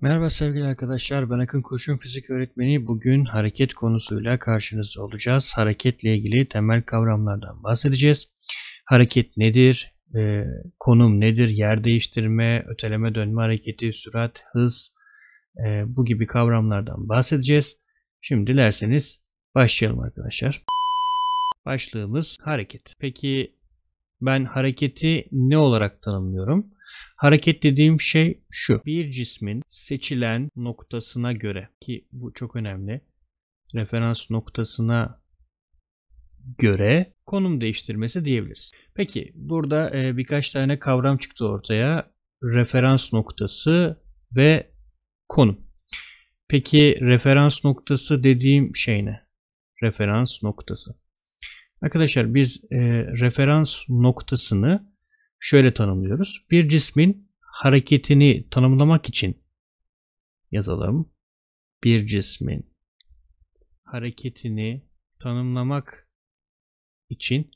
Merhaba sevgili arkadaşlar, ben Akın Kurşun Fizik Öğretmeni. Bugün hareket konusuyla karşınızda olacağız. Hareketle ilgili temel kavramlardan bahsedeceğiz. Hareket nedir? Ee, konum nedir? Yer değiştirme, öteleme dönme hareketi, sürat, hız e, bu gibi kavramlardan bahsedeceğiz. Şimdi dilerseniz başlayalım arkadaşlar. Başlığımız hareket. Peki ben hareketi ne olarak tanımlıyorum? Hareket dediğim şey şu. Bir cismin seçilen noktasına göre ki bu çok önemli. Referans noktasına göre konum değiştirmesi diyebiliriz. Peki burada e, birkaç tane kavram çıktı ortaya. Referans noktası ve konum. Peki referans noktası dediğim şey ne? Referans noktası. Arkadaşlar biz e, referans noktasını şöyle tanımlıyoruz. Bir cismin hareketini tanımlamak için yazalım. Bir cismin hareketini tanımlamak için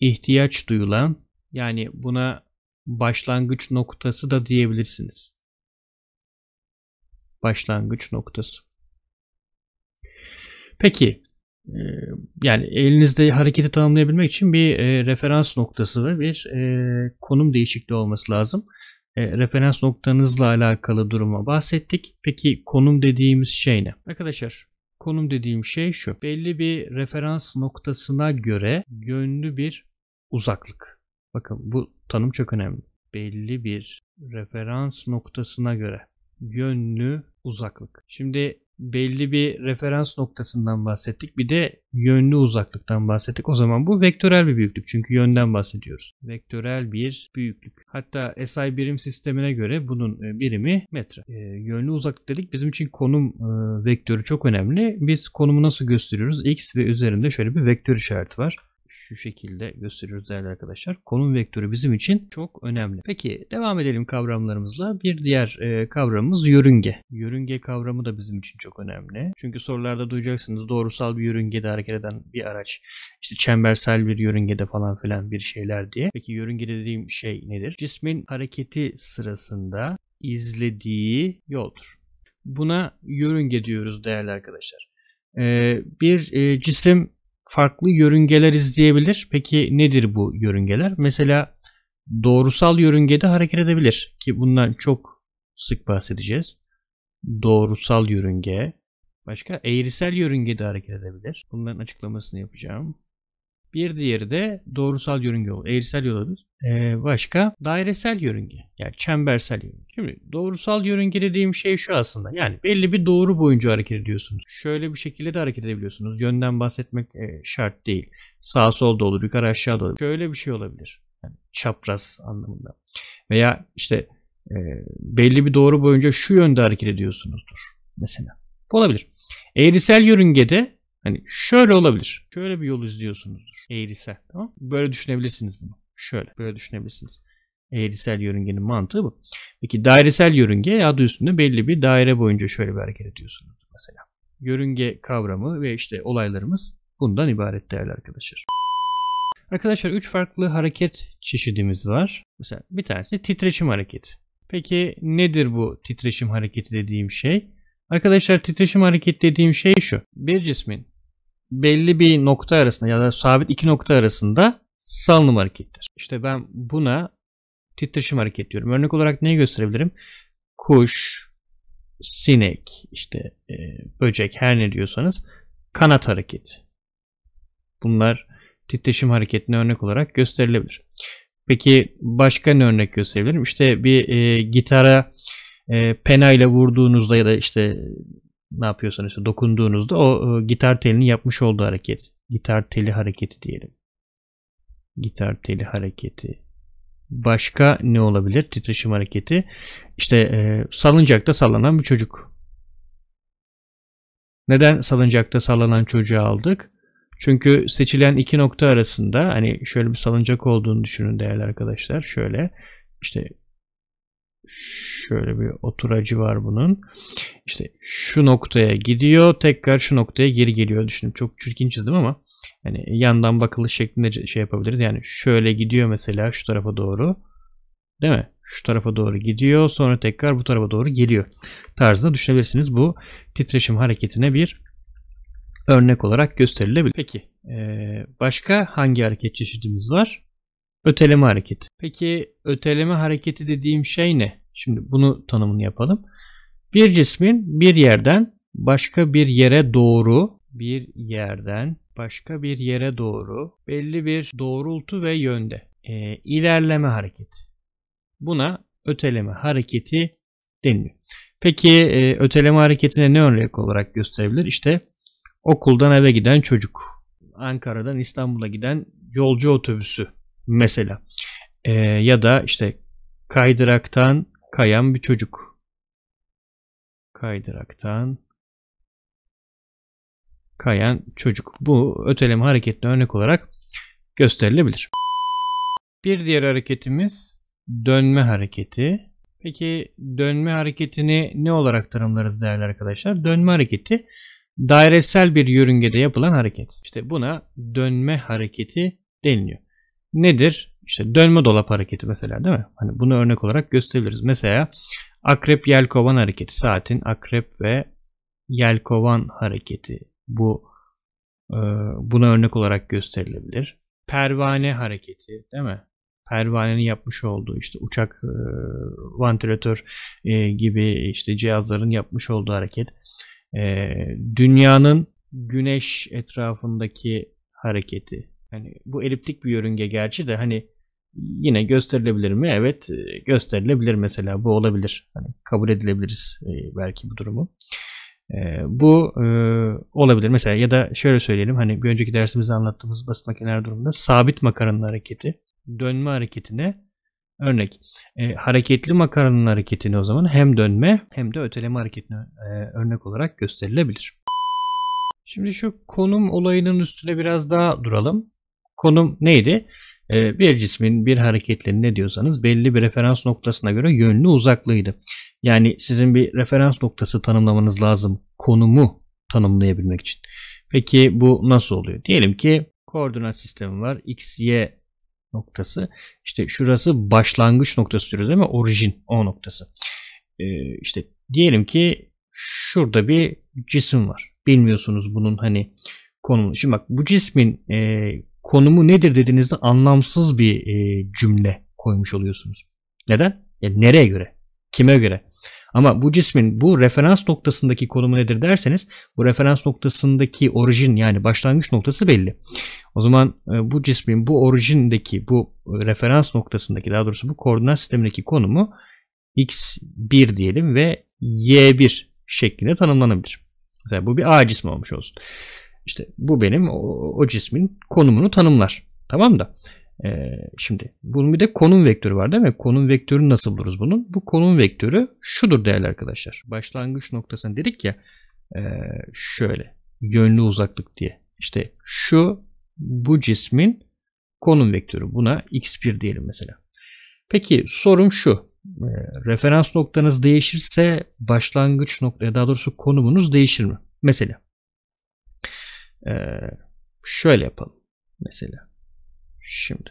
ihtiyaç duyulan yani buna başlangıç noktası da diyebilirsiniz. Başlangıç noktası. Peki yani elinizde hareketi tanımlayabilmek için bir e, referans noktası ve bir e, konum değişikliği olması lazım. E, referans noktanızla alakalı duruma bahsettik. Peki konum dediğimiz şey ne? Arkadaşlar konum dediğim şey şu. Belli bir referans noktasına göre yönlü bir uzaklık. Bakın bu tanım çok önemli. Belli bir referans noktasına göre yönlü uzaklık. Şimdi belli bir referans noktasından bahsettik. Bir de yönlü uzaklıktan bahsettik. O zaman bu vektörel bir büyüklük. Çünkü yönden bahsediyoruz. Vektörel bir büyüklük. Hatta SI birim sistemine göre bunun e, birimi metre. E, yönlü uzaklık dedik. Bizim için konum e, vektörü çok önemli. Biz konumu nasıl gösteriyoruz? X ve üzerinde şöyle bir vektör işareti var şu şekilde gösteriyoruz değerli arkadaşlar. Konum vektörü bizim için çok önemli. Peki devam edelim kavramlarımızla. Bir diğer e, kavramımız yörünge. Yörünge kavramı da bizim için çok önemli. Çünkü sorularda duyacaksınız doğrusal bir yörüngede hareket eden bir araç. İşte çembersel bir yörüngede falan filan bir şeyler diye. Peki yörünge dediğim şey nedir? Cismin hareketi sırasında izlediği yoldur. Buna yörünge diyoruz değerli arkadaşlar. Ee, bir e, cisim farklı yörüngeler izleyebilir. Peki nedir bu yörüngeler? Mesela doğrusal yörüngede hareket edebilir ki bundan çok sık bahsedeceğiz. Doğrusal yörünge. Başka eğrisel yörüngede hareket edebilir. Bunların açıklamasını yapacağım. Bir diğeri de doğrusal yörünge olur. Eğrisel olabilir. Ee, başka dairesel yörünge. Yani çembersel yörünge. Şimdi doğrusal yörünge dediğim şey şu aslında. Yani belli bir doğru boyunca hareket ediyorsunuz. Şöyle bir şekilde de hareket edebiliyorsunuz. Yönden bahsetmek e, şart değil. Sağ sol da olur, yukarı aşağı da olur. Şöyle bir şey olabilir. Yani çapraz anlamında. Veya işte e, belli bir doğru boyunca şu yönde hareket ediyorsunuzdur. Mesela. Olabilir. Eğrisel yörüngede Hani şöyle olabilir. Şöyle bir yol izliyorsunuzdur. Eğrisel. Tamam Böyle düşünebilirsiniz bunu. Şöyle. Böyle düşünebilirsiniz. Eğrisel yörüngenin mantığı bu. Peki dairesel yörünge adı üstünde belli bir daire boyunca şöyle bir hareket ediyorsunuz mesela. Yörünge kavramı ve işte olaylarımız bundan ibaret değerli arkadaşlar. Arkadaşlar 3 farklı hareket çeşidimiz var. Mesela bir tanesi titreşim hareketi. Peki nedir bu titreşim hareketi dediğim şey? Arkadaşlar titreşim hareketi dediğim şey şu. Bir cismin belli bir nokta arasında ya da sabit iki nokta arasında salınım harekettir. İşte ben buna titreşim hareket diyorum. Örnek olarak neyi gösterebilirim? Kuş, sinek, işte e, böcek her ne diyorsanız kanat hareketi. Bunlar titreşim hareketine örnek olarak gösterilebilir. Peki başka ne örnek gösterebilirim? İşte bir e, gitara e, pena ile vurduğunuzda ya da işte ne yapıyorsanız işte dokunduğunuzda o e, gitar telini yapmış olduğu hareket. Gitar teli hareketi diyelim. Gitar teli hareketi. Başka ne olabilir? Titreşim hareketi. İşte e, salıncakta sallanan bir çocuk. Neden salıncakta sallanan çocuğu aldık? Çünkü seçilen iki nokta arasında hani şöyle bir salıncak olduğunu düşünün değerli arkadaşlar. Şöyle işte şöyle bir oturacı var bunun. İşte şu noktaya gidiyor. Tekrar şu noktaya geri geliyor. Düşünün çok çirkin çizdim ama hani yandan bakılış şeklinde şey yapabiliriz. Yani şöyle gidiyor mesela şu tarafa doğru. Değil mi? şu tarafa doğru gidiyor. Sonra tekrar bu tarafa doğru geliyor. Tarzında düşünebilirsiniz. Bu titreşim hareketine bir örnek olarak gösterilebilir. Peki başka hangi hareket çeşidimiz var? Öteleme hareketi. Peki öteleme hareketi dediğim şey ne? Şimdi bunu tanımını yapalım. Bir cismin bir yerden başka bir yere doğru bir yerden başka bir yere doğru belli bir doğrultu ve yönde e, ilerleme hareketi. Buna öteleme hareketi deniliyor. Peki e, öteleme hareketine ne örnek olarak gösterebilir? İşte okuldan eve giden çocuk, Ankara'dan İstanbul'a giden yolcu otobüsü mesela e, ya da işte kaydıraktan kayan bir çocuk, kaydıraktan kayan çocuk. Bu öteleme hareketine örnek olarak gösterilebilir. Bir diğer hareketimiz dönme hareketi. Peki dönme hareketini ne olarak tanımlarız değerli arkadaşlar? Dönme hareketi dairesel bir yörüngede yapılan hareket. İşte buna dönme hareketi deniliyor. Nedir? İşte dönme dolap hareketi mesela değil mi? Hani bunu örnek olarak gösterebiliriz. Mesela akrep yelkovan hareketi. Saatin akrep ve yelkovan hareketi. Bu e, buna örnek olarak gösterilebilir. Pervane hareketi değil mi? Pervanenin yapmış olduğu işte uçak e, vantilatör e, gibi işte cihazların yapmış olduğu hareket. E, dünyanın güneş etrafındaki hareketi. Yani bu eliptik bir yörünge gerçi de hani yine gösterilebilir mi? Evet gösterilebilir mesela bu olabilir. Hani kabul edilebiliriz belki bu durumu. E, bu e, olabilir. Mesela ya da şöyle söyleyelim hani bir önceki dersimizde anlattığımız basit makineler durumunda sabit makaranın hareketi dönme hareketine örnek. E, hareketli makaranın hareketini o zaman hem dönme hem de öteleme hareketine e, örnek olarak gösterilebilir. Şimdi şu konum olayının üstüne biraz daha duralım. Konum neydi? E, bir cismin bir hareketleri ne diyorsanız belli bir referans noktasına göre yönlü uzaklığıydı. Yani sizin bir referans noktası tanımlamanız lazım konumu tanımlayabilmek için. Peki bu nasıl oluyor? Diyelim ki koordinat sistemi var. X, Y noktası. İşte şurası başlangıç noktası diyoruz değil mi? Orijin o noktası. Ee, işte diyelim ki şurada bir cisim var. Bilmiyorsunuz bunun hani konumu. Şimdi bak bu cismin e, konumu nedir dediğinizde anlamsız bir e, cümle koymuş oluyorsunuz. Neden? Yani nereye göre? Kime göre? Ama bu cismin bu referans noktasındaki konumu nedir derseniz bu referans noktasındaki orijin yani başlangıç noktası belli. O zaman e, bu cismin bu orijindeki bu referans noktasındaki daha doğrusu bu koordinat sistemindeki konumu x1 diyelim ve y1 şeklinde tanımlanabilir. Mesela bu bir A cismi olmuş olsun. İşte bu benim o, o cismin konumunu tanımlar. Tamam da ee, şimdi bunun bir de konum vektörü var değil mi? Konum vektörünü nasıl buluruz bunun? Bu konum vektörü şudur değerli arkadaşlar. Başlangıç noktasını dedik ya e, şöyle yönlü uzaklık diye. İşte şu bu cismin konum vektörü. Buna x1 diyelim mesela. Peki sorum şu. E, referans noktanız değişirse başlangıç noktaya daha doğrusu konumunuz değişir mi? Mesela e, şöyle yapalım. Mesela Şimdi.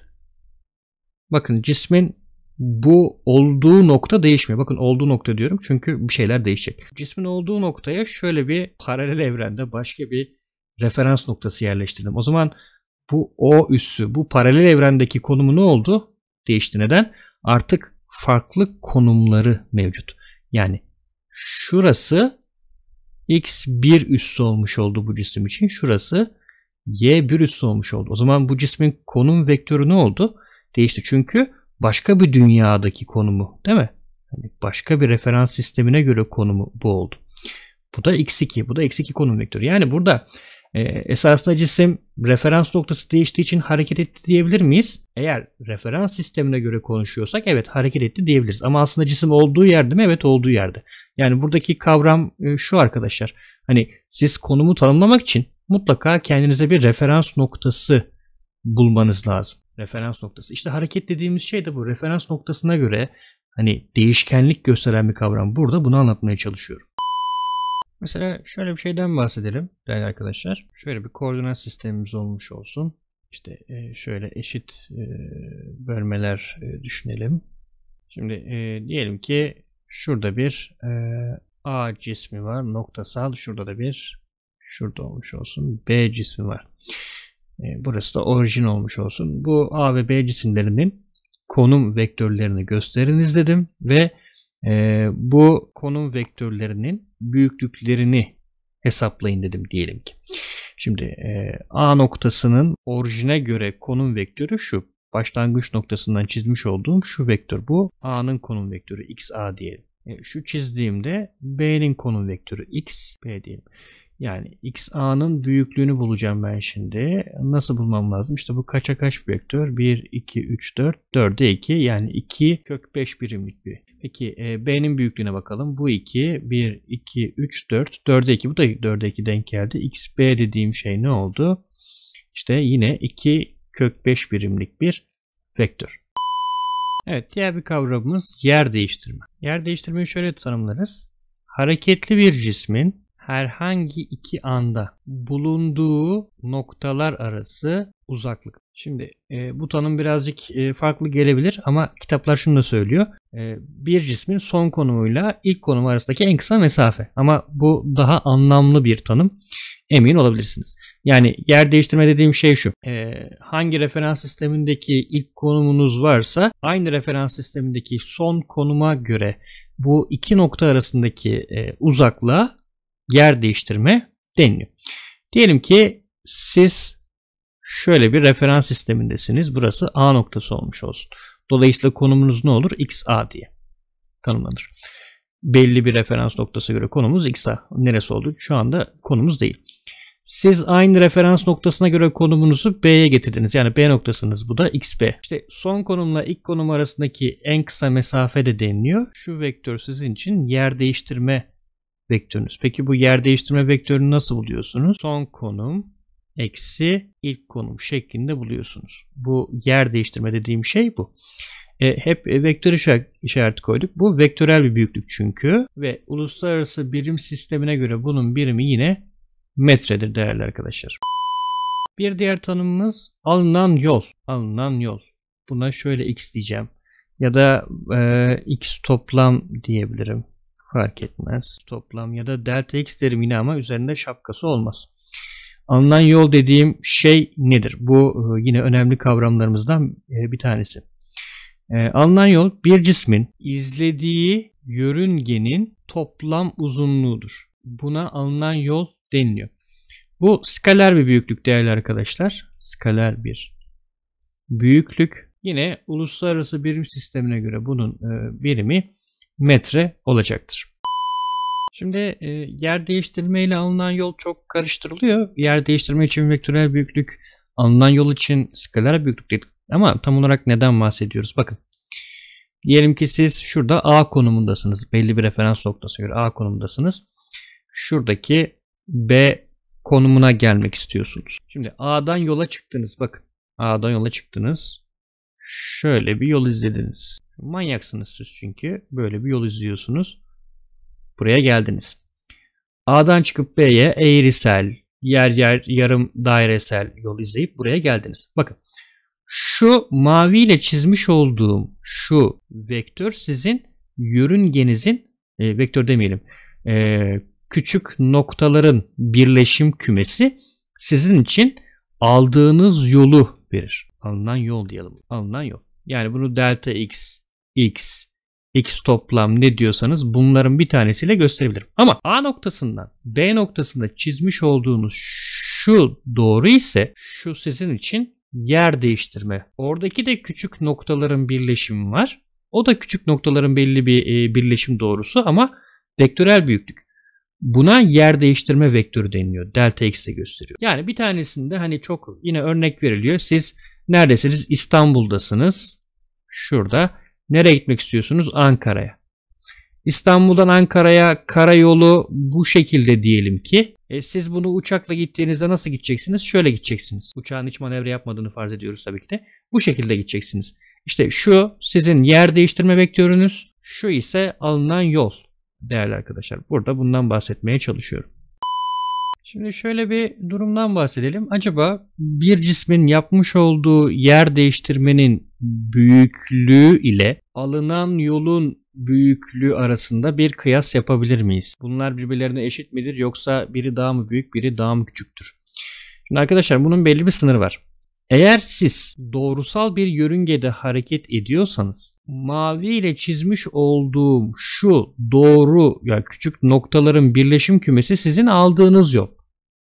Bakın cismin bu olduğu nokta değişmiyor. Bakın olduğu nokta diyorum çünkü bir şeyler değişecek. Cismin olduğu noktaya şöyle bir paralel evrende başka bir referans noktası yerleştirdim. O zaman bu O üssü bu paralel evrendeki konumu ne oldu? Değişti. Neden? Artık farklı konumları mevcut. Yani şurası x1 üssü olmuş oldu bu cisim için. Şurası y bir üssü olmuş oldu. O zaman bu cismin konum vektörü ne oldu? Değişti çünkü başka bir dünyadaki konumu değil mi? Yani başka bir referans sistemine göre konumu bu oldu. Bu da x2. Bu da x2 konum vektörü. Yani burada e, esasında cisim referans noktası değiştiği için hareket etti diyebilir miyiz? Eğer referans sistemine göre konuşuyorsak evet hareket etti diyebiliriz. Ama aslında cisim olduğu yerde mi? Evet olduğu yerde. Yani buradaki kavram e, şu arkadaşlar. Hani siz konumu tanımlamak için mutlaka kendinize bir referans noktası bulmanız lazım. Referans noktası. İşte hareket dediğimiz şey de bu. Referans noktasına göre hani değişkenlik gösteren bir kavram. Burada bunu anlatmaya çalışıyorum. Mesela şöyle bir şeyden bahsedelim değerli arkadaşlar. Şöyle bir koordinat sistemimiz olmuş olsun. İşte e, şöyle eşit e, bölmeler e, düşünelim. Şimdi diyelim ki şurada bir A cismi var noktasal. Şurada da bir şurada olmuş olsun B cismi var. Burası da orijin olmuş olsun. Bu A ve B cisimlerinin konum vektörlerini gösteriniz dedim ve e, bu konum vektörlerinin büyüklüklerini hesaplayın dedim diyelim ki. Şimdi e, A noktasının orijine göre konum vektörü şu. Başlangıç noktasından çizmiş olduğum şu vektör. Bu A'nın konum vektörü XA diyelim. E, şu çizdiğimde B'nin konum vektörü X, B diyelim. Yani XA'nın büyüklüğünü bulacağım ben şimdi. Nasıl bulmam lazım? İşte bu kaça kaç vektör? 1, 2, 3, 4, 4'e 2 yani 2 kök 5 birimlik bir. Peki e, B'nin büyüklüğüne bakalım. Bu 2, 1, 2, 3, 4, 4'e 2 bu da 4'e 2 denk geldi. XB dediğim şey ne oldu? İşte yine 2 kök 5 birimlik bir vektör. Evet diğer bir kavramımız yer değiştirme. Yer değiştirmeyi şöyle tanımlarız. Hareketli bir cismin herhangi iki anda bulunduğu noktalar arası uzaklık. Şimdi e, bu tanım birazcık e, farklı gelebilir ama kitaplar şunu da söylüyor. E, bir cismin son konumuyla ilk konumu arasındaki en kısa mesafe. Ama bu daha anlamlı bir tanım. Emin olabilirsiniz. Yani yer değiştirme dediğim şey şu. E, hangi referans sistemindeki ilk konumunuz varsa aynı referans sistemindeki son konuma göre bu iki nokta arasındaki e, uzaklığa yer değiştirme deniliyor. Diyelim ki siz şöyle bir referans sistemindesiniz. Burası A noktası olmuş olsun. Dolayısıyla konumunuz ne olur? XA diye tanımlanır. Belli bir referans noktası göre konumuz XA. Neresi oldu? Şu anda konumuz değil. Siz aynı referans noktasına göre konumunuzu B'ye getirdiniz. Yani B noktasınız. Bu da XB. İşte son konumla ilk konum arasındaki en kısa mesafe de deniliyor. Şu vektör sizin için yer değiştirme vektörünüz. Peki bu yer değiştirme vektörünü nasıl buluyorsunuz? Son konum eksi ilk konum şeklinde buluyorsunuz. Bu yer değiştirme dediğim şey bu. E, hep vektör işareti koyduk. Bu vektörel bir büyüklük çünkü ve uluslararası birim sistemine göre bunun birimi yine metredir değerli arkadaşlar. Bir diğer tanımımız alınan yol. Alınan yol. Buna şöyle x diyeceğim. Ya da e, x toplam diyebilirim. Fark etmez. Toplam ya da delta x derim yine ama üzerinde şapkası olmaz. Alınan yol dediğim şey nedir? Bu e, yine önemli kavramlarımızdan e, bir tanesi. E, alınan yol bir cismin izlediği yörüngenin toplam uzunluğudur. Buna alınan yol deniliyor. Bu skaler bir büyüklük değerli arkadaşlar. Skaler bir büyüklük. Yine uluslararası birim sistemine göre bunun birimi metre olacaktır. Şimdi e, yer değiştirme ile alınan yol çok karıştırılıyor. Yer değiştirme için vektörel büyüklük, alınan yol için skaler büyüklük dedik. Ama tam olarak neden bahsediyoruz? Bakın. Diyelim ki siz şurada A konumundasınız. Belli bir referans noktası göre A konumundasınız. Şuradaki B konumuna gelmek istiyorsunuz. Şimdi A'dan yola çıktınız. Bakın. A'dan yola çıktınız. Şöyle bir yol izlediniz. Manyaksınız siz çünkü. Böyle bir yol izliyorsunuz. Buraya geldiniz. A'dan çıkıp B'ye eğrisel, yer yer yarım dairesel yol izleyip buraya geldiniz. Bakın şu maviyle çizmiş olduğum şu vektör sizin yörüngenizin e, vektör demeyelim e, küçük noktaların birleşim kümesi sizin için aldığınız yolu verir. Alınan yol diyelim. Alınan yol. Yani bunu delta x, x, x toplam ne diyorsanız bunların bir tanesiyle gösterebilirim. Ama A noktasından B noktasında çizmiş olduğunuz şu doğru ise şu sizin için yer değiştirme. Oradaki de küçük noktaların birleşimi var. O da küçük noktaların belli bir e, birleşim doğrusu ama vektörel büyüklük. Buna yer değiştirme vektörü deniliyor. Delta x de gösteriyor. Yani bir tanesinde hani çok yine örnek veriliyor. Siz neredesiniz? İstanbul'dasınız. Şurada. Nereye gitmek istiyorsunuz? Ankara'ya. İstanbul'dan Ankara'ya karayolu bu şekilde diyelim ki. E, siz bunu uçakla gittiğinizde nasıl gideceksiniz? Şöyle gideceksiniz. Uçağın hiç manevra yapmadığını farz ediyoruz tabii ki de. Bu şekilde gideceksiniz. İşte şu sizin yer değiştirme vektörünüz. Şu ise alınan yol değerli arkadaşlar. Burada bundan bahsetmeye çalışıyorum. Şimdi şöyle bir durumdan bahsedelim. Acaba bir cismin yapmış olduğu yer değiştirmenin büyüklüğü ile alınan yolun büyüklüğü arasında bir kıyas yapabilir miyiz? Bunlar birbirlerine eşit midir yoksa biri daha mı büyük biri daha mı küçüktür? Şimdi arkadaşlar bunun belli bir sınırı var. Eğer siz doğrusal bir yörüngede hareket ediyorsanız mavi ile çizmiş olduğum şu doğru ya yani küçük noktaların birleşim kümesi sizin aldığınız yol.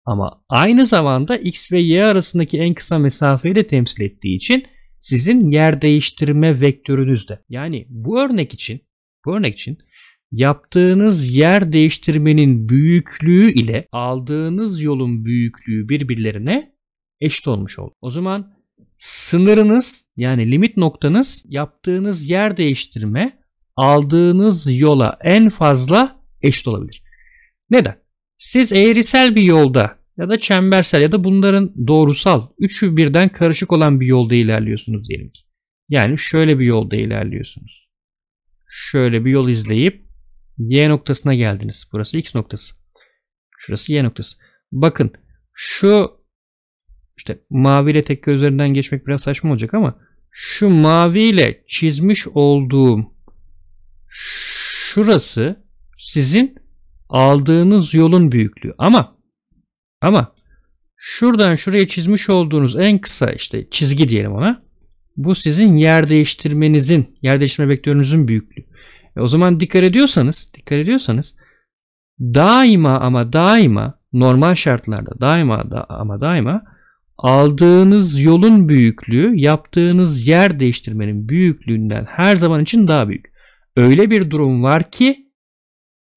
Ama aynı zamanda x ve y arasındaki en kısa mesafeyi de temsil ettiği için sizin yer değiştirme vektörünüzde. Yani bu örnek için bu örnek için yaptığınız yer değiştirmenin büyüklüğü ile aldığınız yolun büyüklüğü birbirlerine eşit olmuş oldu. O zaman sınırınız yani limit noktanız yaptığınız yer değiştirme aldığınız yola en fazla eşit olabilir. Neden? Siz eğrisel bir yolda ya da çembersel ya da bunların doğrusal üçü birden karışık olan bir yolda ilerliyorsunuz diyelim ki. Yani şöyle bir yolda ilerliyorsunuz. Şöyle bir yol izleyip Y noktasına geldiniz. Burası X noktası. Şurası Y noktası. Bakın şu işte mavi ile tekke üzerinden geçmek biraz saçma olacak ama şu mavi ile çizmiş olduğum şurası sizin aldığınız yolun büyüklüğü. Ama ama şuradan şuraya çizmiş olduğunuz en kısa işte çizgi diyelim ona. Bu sizin yer değiştirmenizin, yer değiştirme vektörünüzün büyüklüğü. E o zaman dikkat ediyorsanız, dikkat ediyorsanız daima ama daima normal şartlarda daima da, ama daima aldığınız yolun büyüklüğü yaptığınız yer değiştirmenin büyüklüğünden her zaman için daha büyük. Öyle bir durum var ki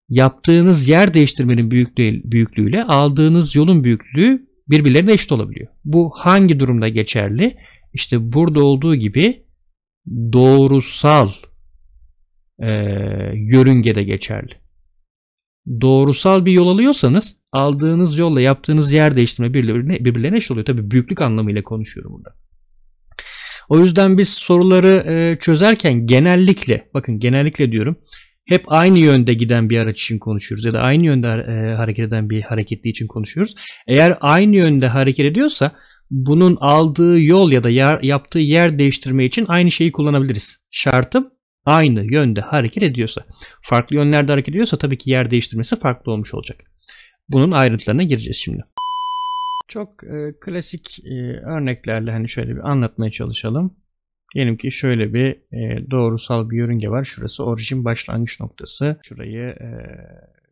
yaptığınız yer değiştirmenin büyüklüğü, büyüklüğüyle aldığınız yolun büyüklüğü birbirlerine eşit olabiliyor. Bu hangi durumda geçerli? İşte burada olduğu gibi doğrusal e, yörüngede geçerli. Doğrusal bir yol alıyorsanız aldığınız yolla yaptığınız yer değiştirme birbirlerine, birbirlerine eşit oluyor. Tabi büyüklük anlamıyla konuşuyorum burada. O yüzden biz soruları e, çözerken genellikle bakın genellikle diyorum hep aynı yönde giden bir araç için konuşuyoruz ya da aynı yönde e, hareket eden bir hareketli için konuşuyoruz. Eğer aynı yönde hareket ediyorsa bunun aldığı yol ya da yer, yaptığı yer değiştirme için aynı şeyi kullanabiliriz. Şartım aynı yönde hareket ediyorsa. Farklı yönlerde hareket ediyorsa tabii ki yer değiştirmesi farklı olmuş olacak. Bunun ayrıntılarına gireceğiz şimdi. Çok e, klasik e, örneklerle hani şöyle bir anlatmaya çalışalım. Diyelim ki şöyle bir e, doğrusal bir yörünge var. Şurası orijin başlangıç noktası. Şurayı e,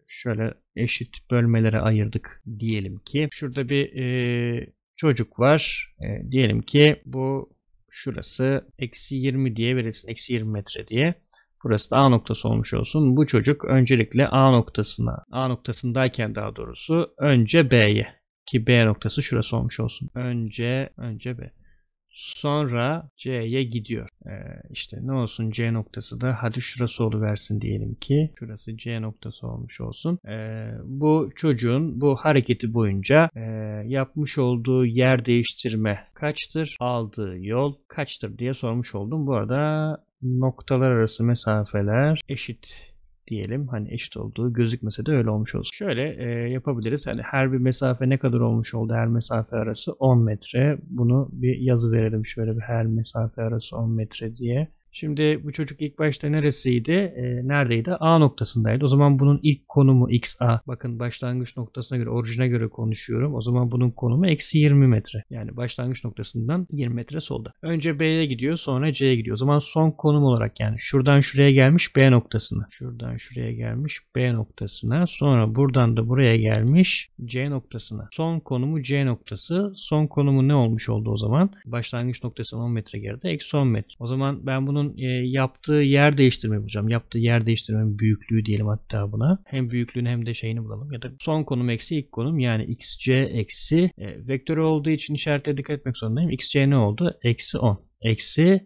şöyle eşit bölmelere ayırdık diyelim ki. Şurada bir e, çocuk var. E, diyelim ki bu şurası eksi 20 diye verilsin. Eksi 20 metre diye. Burası da A noktası olmuş olsun. Bu çocuk öncelikle A noktasına, A noktasındayken daha doğrusu önce B'ye ki B noktası şurası olmuş olsun. Önce önce B. Sonra C'ye gidiyor. Ee, işte ne olsun C noktası da hadi şurası versin diyelim ki. Şurası C noktası olmuş olsun. Ee, bu çocuğun bu hareketi boyunca e, yapmış olduğu yer değiştirme kaçtır? Aldığı yol kaçtır diye sormuş oldum. Bu arada noktalar arası mesafeler eşit diyelim. Hani eşit olduğu gözükmese de öyle olmuş olsun. Şöyle e, yapabiliriz. Hani her bir mesafe ne kadar olmuş oldu her mesafe arası 10 metre. Bunu bir yazı verelim şöyle bir her mesafe arası 10 metre diye. Şimdi bu çocuk ilk başta neresiydi? E, neredeydi? A noktasındaydı. O zaman bunun ilk konumu XA. Bakın başlangıç noktasına göre, orijine göre konuşuyorum. O zaman bunun konumu eksi 20 metre. Yani başlangıç noktasından 20 metre solda. Önce B'ye gidiyor sonra C'ye gidiyor. O zaman son konum olarak yani şuradan şuraya gelmiş B noktasına. Şuradan şuraya gelmiş B noktasına. Sonra buradan da buraya gelmiş C noktasına. Son konumu C noktası. Son konumu ne olmuş oldu o zaman? Başlangıç noktası 10 metre geride. Eksi 10 metre. O zaman ben bunun bunun e, yaptığı yer değiştirme bulacağım. Yaptığı yer değiştirmenin büyüklüğü diyelim hatta buna. Hem büyüklüğünü hem de şeyini bulalım. Ya da son konum eksi ilk konum yani xc eksi e, vektörü olduğu için işaretlere dikkat etmek zorundayım. xc ne oldu? Eksi 10. Eksi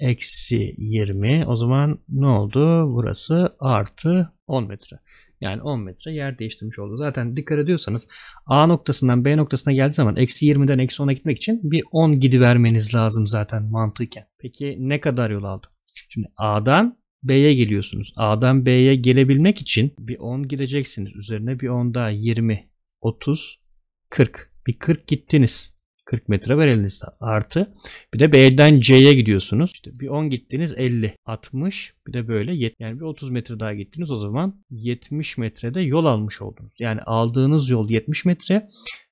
eksi 20. O zaman ne oldu? Burası artı 10 metre. Yani 10 metre yer değiştirmiş oldu. Zaten dikkat ediyorsanız A noktasından B noktasına geldiği zaman eksi 20'den eksi 10'a gitmek için bir 10 gidivermeniz lazım zaten mantıken. Peki ne kadar yol aldı? Şimdi A'dan B'ye geliyorsunuz. A'dan B'ye gelebilmek için bir 10 gideceksiniz. Üzerine bir 10 daha 20, 30, 40. Bir 40 gittiniz. 40 metre var elinizde. Artı bir de B'den C'ye gidiyorsunuz. İşte bir 10 gittiniz 50. 60 bir de böyle yani bir 30 metre daha gittiniz. O zaman 70 metrede yol almış oldunuz. Yani aldığınız yol 70 metre.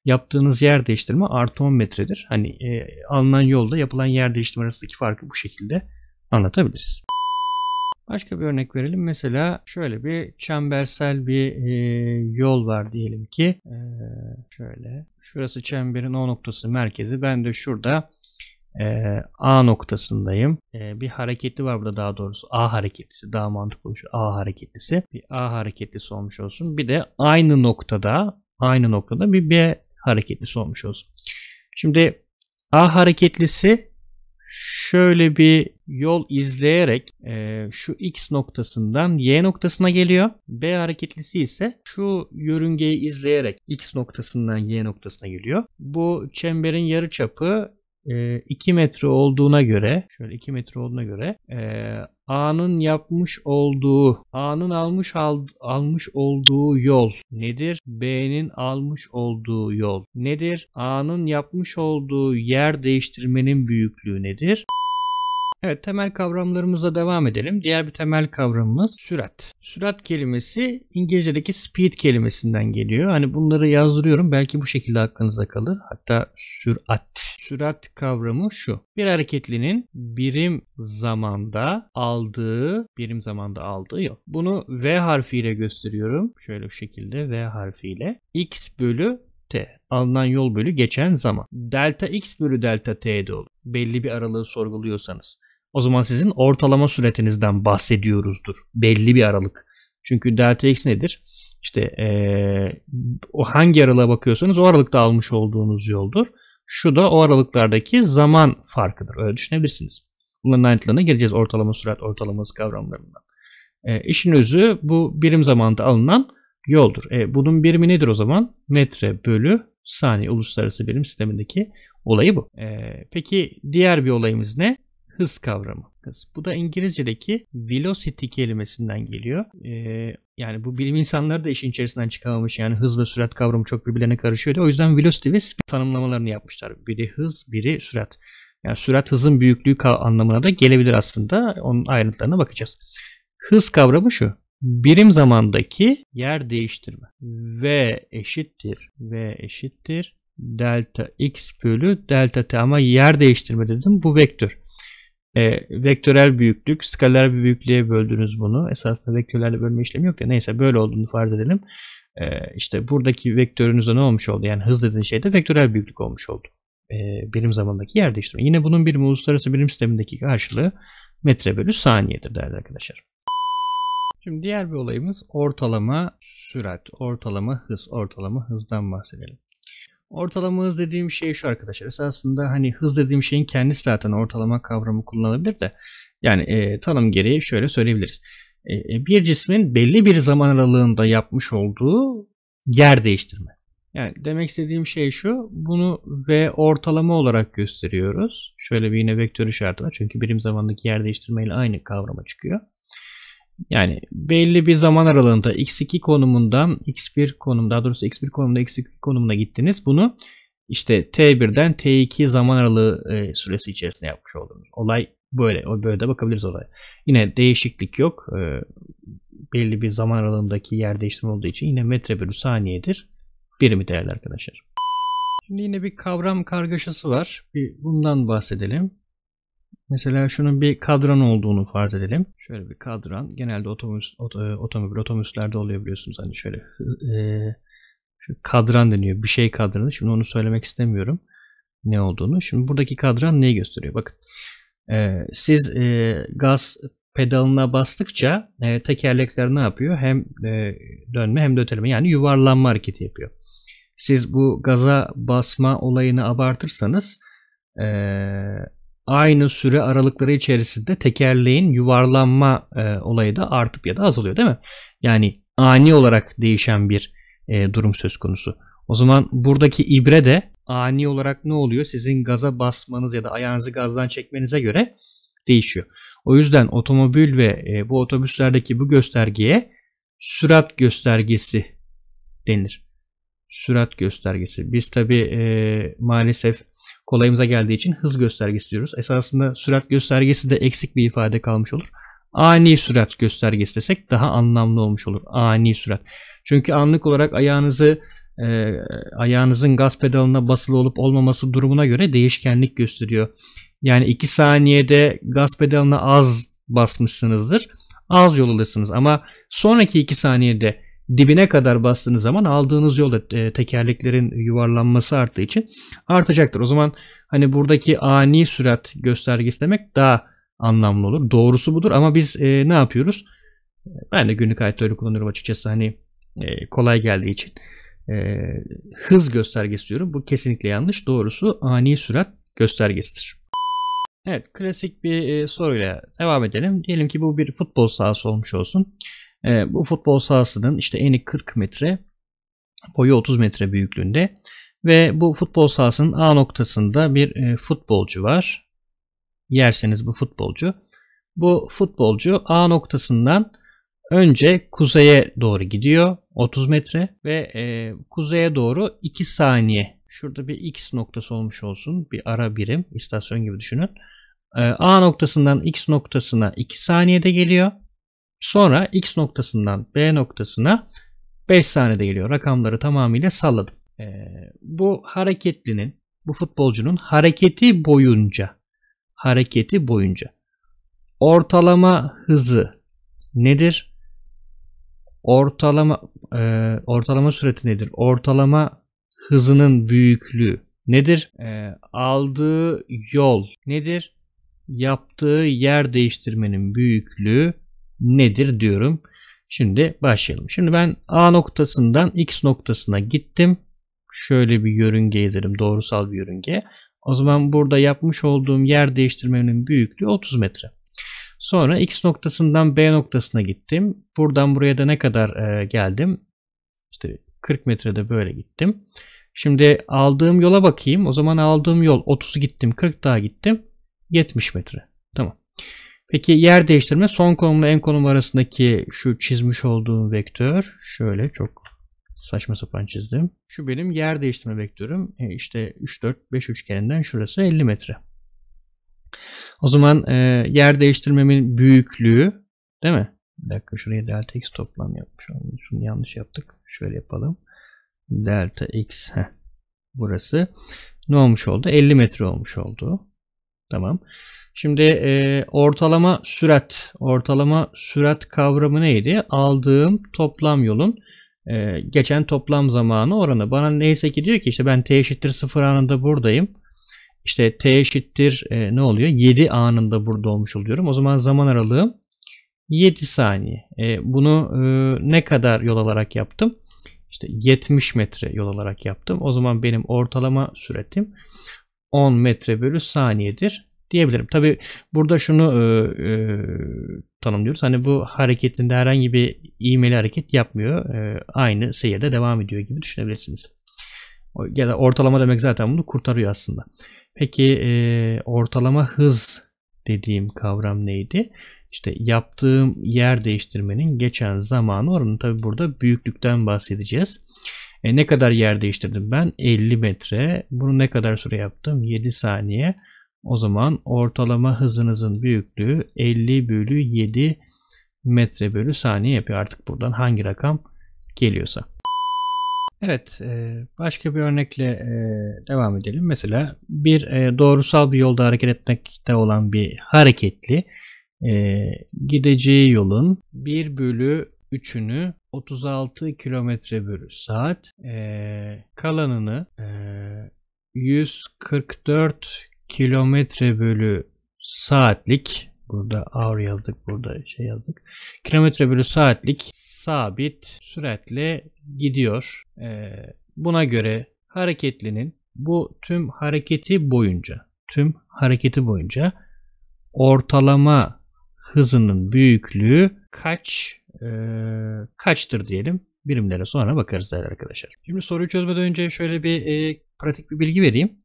Yaptığınız yer değiştirme artı 10 metredir. Hani e, alınan yolda yapılan yer değiştirme arasındaki farkı bu şekilde anlatabiliriz. Başka bir örnek verelim. Mesela şöyle bir çembersel bir e, yol var diyelim ki. E, şöyle. Şurası çemberin O noktası merkezi. Ben de şurada e, A noktasındayım. E, bir hareketli var burada daha doğrusu. A hareketlisi daha mantıklı olur. A hareketlisi. Bir A hareketlisi olmuş olsun. Bir de aynı noktada aynı noktada bir B hareketlisi olmuş olsun. Şimdi A hareketlisi şöyle bir yol izleyerek e, şu x noktasından y noktasına geliyor. B hareketlisi ise şu yörüngeyi izleyerek x noktasından y noktasına geliyor. Bu çemberin yarıçapı 2 e, metre olduğuna göre şöyle 2 metre olduğuna göre e, A'nın yapmış olduğu A'nın almış al, almış olduğu yol nedir? B'nin almış olduğu yol nedir? A'nın yapmış olduğu yer değiştirmenin büyüklüğü nedir? Evet temel kavramlarımıza devam edelim. Diğer bir temel kavramımız sürat. Sürat kelimesi İngilizce'deki speed kelimesinden geliyor. Hani bunları yazdırıyorum. Belki bu şekilde aklınıza kalır. Hatta sürat. Sürat kavramı şu. Bir hareketlinin birim zamanda aldığı, birim zamanda aldığı yok. Bunu V harfiyle gösteriyorum. Şöyle bu şekilde V harfiyle. X bölü t. Alınan yol bölü geçen zaman. Delta x bölü delta t'de olur. Belli bir aralığı sorguluyorsanız. O zaman sizin ortalama süretinizden bahsediyoruzdur. Belli bir aralık. Çünkü delta x nedir? İşte ee, o hangi aralığa bakıyorsanız o aralıkta almış olduğunuz yoldur. Şu da o aralıklardaki zaman farkıdır. Öyle düşünebilirsiniz. Bunların ayrıntılarına geleceğiz ortalama sürat, ortalama hız kavramlarından. E, işin özü bu birim zamanda alınan yoldur. E, bunun birimi nedir o zaman? Metre bölü saniye uluslararası birim sistemindeki olayı bu. E, peki diğer bir olayımız ne? Hız kavramı. Hız. Bu da İngilizce'deki velocity kelimesinden geliyor. Ee, yani bu bilim insanları da işin içerisinden çıkamamış. Yani hız ve sürat kavramı çok birbirlerine karışıyordu. O yüzden velocity ve speed tanımlamalarını yapmışlar. Biri hız, biri sürat. Yani sürat hızın büyüklüğü anlamına da gelebilir aslında. Onun ayrıntılarına bakacağız. Hız kavramı şu. Birim zamandaki yer değiştirme. V eşittir. V eşittir. Delta x bölü delta t ama yer değiştirme dedim. Bu vektör. E, vektörel büyüklük, skaler bir büyüklüğe böldünüz bunu. Esasında vektörlerle bölme işlemi yok ya. Neyse böyle olduğunu farz edelim. E, işte buradaki vektörünüzde ne olmuş oldu? Yani hız dediğin şey de vektörel büyüklük olmuş oldu. E, birim zamandaki yer değiştirme. Yine bunun bir uluslararası birim sistemindeki karşılığı metre bölü saniyedir değerli arkadaşlar. Şimdi diğer bir olayımız ortalama sürat, ortalama hız, ortalama hızdan bahsedelim. Ortalama hız dediğim şey şu arkadaşlar. Esasında hani hız dediğim şeyin kendisi zaten ortalama kavramı kullanılabilir de. Yani e, tanım gereği şöyle söyleyebiliriz. E, e, bir cismin belli bir zaman aralığında yapmış olduğu yer değiştirme. Yani demek istediğim şey şu. Bunu V ortalama olarak gösteriyoruz. Şöyle bir yine vektör işareti var. Çünkü birim zamandaki yer değiştirme ile aynı kavrama çıkıyor. Yani belli bir zaman aralığında x2 konumundan x1 konum daha doğrusu x1 konumda x2 konumuna gittiniz. Bunu işte t1'den t2 zaman aralığı e, süresi içerisinde yapmış oldunuz. Olay böyle. O böyle de bakabiliriz olaya. Yine değişiklik yok. E, belli bir zaman aralığındaki yer değiştirme olduğu için yine metre bölü saniyedir. Birimi değerli arkadaşlar. Şimdi yine bir kavram kargaşası var. Bir bundan bahsedelim. Mesela şunun bir kadran olduğunu farz edelim. Şöyle bir kadran. Genelde otobüs, ot, e, otomobil, otobüslerde oluyor biliyorsunuz. Hani şöyle e, şu kadran deniyor. Bir şey kadranı. Şimdi onu söylemek istemiyorum. Ne olduğunu. Şimdi buradaki kadran neyi gösteriyor? Bakın. E, siz e, gaz pedalına bastıkça e, tekerlekler ne yapıyor? Hem e, dönme hem de öteleme yani yuvarlanma hareketi yapıyor. Siz bu gaza basma olayını abartırsanız e, aynı süre aralıkları içerisinde tekerleğin yuvarlanma e, olayı da artıp ya da azalıyor değil mi? Yani ani olarak değişen bir e, durum söz konusu. O zaman buradaki ibre de ani olarak ne oluyor? Sizin gaza basmanız ya da ayağınızı gazdan çekmenize göre değişiyor. O yüzden otomobil ve e, bu otobüslerdeki bu göstergeye sürat göstergesi denir. sürat göstergesi. Biz tabi e, maalesef kolayımıza geldiği için hız göstergesi diyoruz. Esasında sürat göstergesi de eksik bir ifade kalmış olur. Ani sürat göstergesi desek daha anlamlı olmuş olur. Ani sürat. Çünkü anlık olarak ayağınızı e, ayağınızın gaz pedalına basılı olup olmaması durumuna göre değişkenlik gösteriyor. Yani 2 saniyede gaz pedalına az basmışsınızdır. Az yol alırsınız ama sonraki 2 saniyede dibine kadar bastığınız zaman aldığınız yolda e, tekerleklerin yuvarlanması arttığı için artacaktır. O zaman hani buradaki ani sürat göstergesi demek daha anlamlı olur. Doğrusu budur ama biz e, ne yapıyoruz? Ben de günlük hayatta öyle kullanıyorum açıkçası hani e, kolay geldiği için. E, hız göstergesi diyorum. Bu kesinlikle yanlış. Doğrusu ani sürat göstergesidir. Evet klasik bir e, soruyla devam edelim. Diyelim ki bu bir futbol sahası olmuş olsun. E, bu futbol sahasının işte eni 40 metre, boyu 30 metre büyüklüğünde ve bu futbol sahasının A noktasında bir e, futbolcu var. Yerseniz bu futbolcu. Bu futbolcu A noktasından önce kuzeye doğru gidiyor 30 metre ve e, kuzeye doğru 2 saniye şurada bir x noktası olmuş olsun bir ara birim istasyon gibi düşünün. E, A noktasından x noktasına 2 saniyede geliyor. Sonra X noktasından B noktasına 5 saniyede geliyor. Rakamları tamamıyla salladım. Ee, bu hareketlinin, bu futbolcunun hareketi boyunca hareketi boyunca ortalama hızı nedir? Ortalama e, ortalama süreti nedir? Ortalama hızının büyüklüğü nedir? E, aldığı yol nedir? Yaptığı yer değiştirmenin büyüklüğü nedir diyorum. Şimdi başlayalım. Şimdi ben A noktasından X noktasına gittim. Şöyle bir yörünge yazarım. Doğrusal bir yörünge. O zaman burada yapmış olduğum yer değiştirmenin büyüklüğü 30 metre. Sonra X noktasından B noktasına gittim. Buradan buraya da ne kadar e, geldim? İşte 40 metrede böyle gittim. Şimdi aldığım yola bakayım. O zaman aldığım yol 30 gittim, 40 daha gittim. 70 metre. Tamam. Peki yer değiştirme son konumla en konum arasındaki şu çizmiş olduğum vektör şöyle çok saçma sapan çizdim. Şu benim yer değiştirme vektörüm. E işte 3 4 5 üçgeninden şurası 50 metre. O zaman e, yer değiştirmemin büyüklüğü değil mi? Bir dakika şuraya delta x toplam yapmış. Şunu yanlış yaptık. Şöyle yapalım. Delta x heh, burası ne olmuş oldu? 50 metre olmuş oldu. Tamam. Şimdi e, ortalama sürat, ortalama sürat kavramı neydi? Aldığım toplam yolun e, geçen toplam zamanı oranı. Bana neyse ki diyor ki işte ben t eşittir 0 anında buradayım. İşte t eşittir e, ne oluyor? 7 anında burada olmuş oluyorum. O zaman zaman aralığım 7 saniye. E, bunu e, ne kadar yol alarak yaptım? İşte 70 metre yol alarak yaptım. O zaman benim ortalama süretim 10 metre bölü saniyedir diyebilirim. Tabi burada şunu e, e, tanımlıyoruz. Hani bu hareketinde herhangi bir ivmeli hareket yapmıyor. E, aynı seyirde devam ediyor gibi düşünebilirsiniz. Ya da ortalama demek zaten bunu kurtarıyor aslında. Peki e, ortalama hız dediğim kavram neydi? İşte yaptığım yer değiştirmenin geçen zamanı oranı tabi burada büyüklükten bahsedeceğiz. E, ne kadar yer değiştirdim ben? 50 metre. Bunu ne kadar süre yaptım? 7 saniye. O zaman ortalama hızınızın büyüklüğü 50 bölü 7 metre bölü saniye yapıyor. Artık buradan hangi rakam geliyorsa. Evet, e, başka bir örnekle e, devam edelim. Mesela bir e, doğrusal bir yolda hareket etmekte olan bir hareketli gideceği yolun 1 bölü 3'ünü 36 kilometre bölü saat kalanını 144 kilometre bölü saatlik burada hour yazdık burada şey yazdık kilometre bölü saatlik sabit süratle gidiyor. Ee, buna göre hareketlinin bu tüm hareketi boyunca tüm hareketi boyunca ortalama hızının büyüklüğü kaç e, kaçtır diyelim. Birimlere sonra bakarız değerli arkadaşlar. Şimdi soruyu çözmeden önce şöyle bir e, pratik bir bilgi vereyim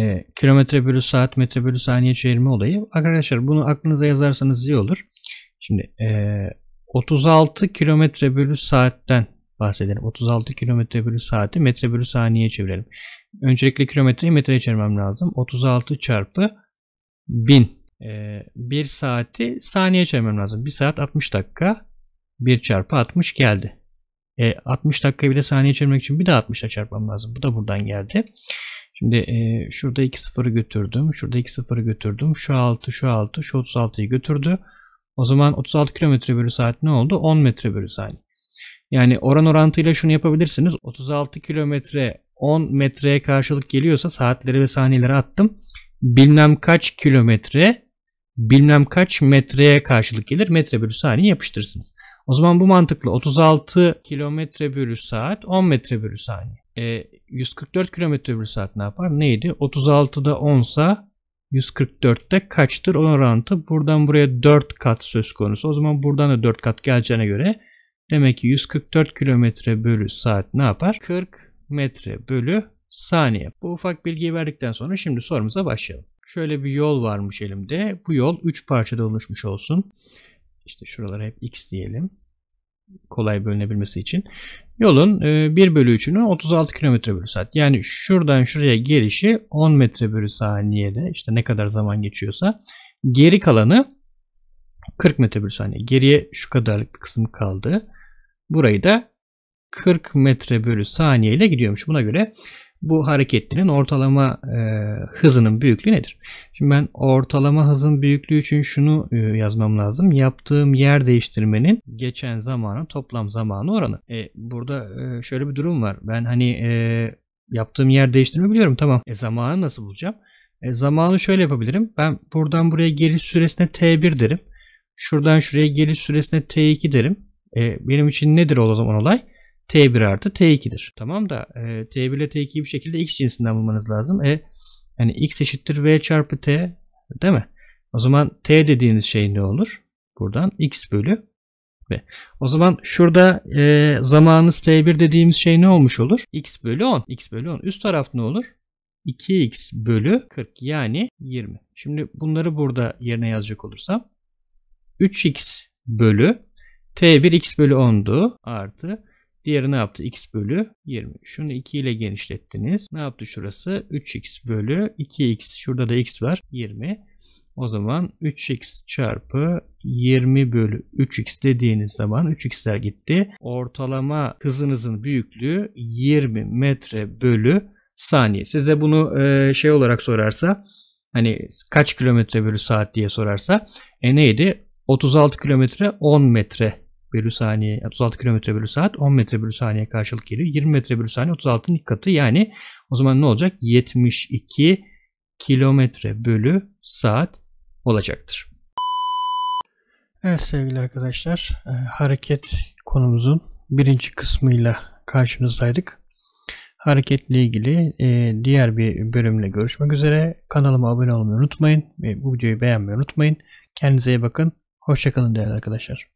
e, kilometre bölü saat metre bölü saniye çevirme olayı. Arkadaşlar bunu aklınıza yazarsanız iyi olur. Şimdi e, 36 kilometre bölü saatten bahsedelim. 36 km bölü saati metre bölü saniyeye çevirelim. Öncelikle kilometreyi metreye çevirmem lazım. 36 çarpı 1000. Ee, 1 saati saniye çevirmem lazım. 1 saat 60 dakika. 1 çarpı 60 geldi. E, 60 dakika bile saniye çevirmek için bir de 60'a çarpmam lazım. Bu da buradan geldi. Şimdi e, şurada 2 sıfırı götürdüm. Şurada 2 sıfırı götürdüm. Şu 6, şu 6, şu 36'yı götürdü. O zaman 36 km bölü saat ne oldu? 10 metre bölü saniye. Yani oran orantıyla şunu yapabilirsiniz. 36 kilometre 10 metreye karşılık geliyorsa saatleri ve saniyeleri attım. Bilmem kaç kilometre bilmem kaç metreye karşılık gelir. Metre bölü saniye yapıştırırsınız. O zaman bu mantıklı 36 kilometre bölü saat 10 metre bölü saniye. E, 144 kilometre bölü saat ne yapar? Neydi? 36'da 10 sa 144'te kaçtır? Onun orantı buradan buraya 4 kat söz konusu. O zaman buradan da 4 kat geleceğine göre demek ki 144 kilometre bölü saat ne yapar? 40 metre bölü saniye. Bu ufak bilgiyi verdikten sonra şimdi sorumuza başlayalım. Şöyle bir yol varmış elimde. Bu yol 3 parçada oluşmuş olsun. İşte şuralara hep x diyelim. Kolay bölünebilmesi için. Yolun 1 e, bölü 3'ünü 36 km bölü saat. Yani şuradan şuraya gelişi 10 metre bölü saniyede işte ne kadar zaman geçiyorsa geri kalanı 40 metre bölü saniye. Geriye şu kadarlık bir kısım kaldı. Burayı da 40 metre bölü saniye ile gidiyormuş. Buna göre bu hareketlinin ortalama e, hızının büyüklüğü nedir? Şimdi ben ortalama hızın büyüklüğü için şunu e, yazmam lazım. Yaptığım yer değiştirmenin geçen zamanın toplam zamanı oranı. E, burada e, şöyle bir durum var. Ben hani e, yaptığım yer değiştirme biliyorum tamam. E, zamanı nasıl bulacağım? E, zamanı şöyle yapabilirim. Ben buradan buraya geliş süresine T1 derim. Şuradan şuraya geliş süresine T2 derim. E, benim için nedir o zaman olay? T1 artı T2'dir. Tamam da e, T1 ile T2'yi bir şekilde x cinsinden bulmanız lazım. E, yani x eşittir v çarpı t değil mi? O zaman t dediğiniz şey ne olur? Buradan x bölü v. O zaman şurada e, zamanınız t1 dediğimiz şey ne olmuş olur? x bölü 10. x bölü 10. Üst taraf ne olur? 2x bölü 40 yani 20. Şimdi bunları burada yerine yazacak olursam 3x bölü t1 x bölü 10'du artı Diğeri ne yaptı? x bölü 20. Şunu 2 ile genişlettiniz. Ne yaptı şurası? 3x bölü 2x. Şurada da x var. 20. O zaman 3x çarpı 20 bölü 3x dediğiniz zaman 3x'ler gitti. Ortalama hızınızın büyüklüğü 20 metre bölü saniye. Size bunu e, şey olarak sorarsa hani kaç kilometre bölü saat diye sorarsa e neydi? 36 kilometre 10 metre bölü saniye 36 km bölü saat 10 metre bölü saniye karşılık geliyor. 20 metre bölü saniye 36'nın ilk katı yani o zaman ne olacak? 72 kilometre bölü saat olacaktır. Evet sevgili arkadaşlar e, hareket konumuzun birinci kısmıyla karşınızdaydık. Hareketle ilgili e, diğer bir bölümle görüşmek üzere. Kanalıma abone olmayı unutmayın bu videoyu beğenmeyi unutmayın. Kendinize iyi bakın. Hoşçakalın değerli arkadaşlar.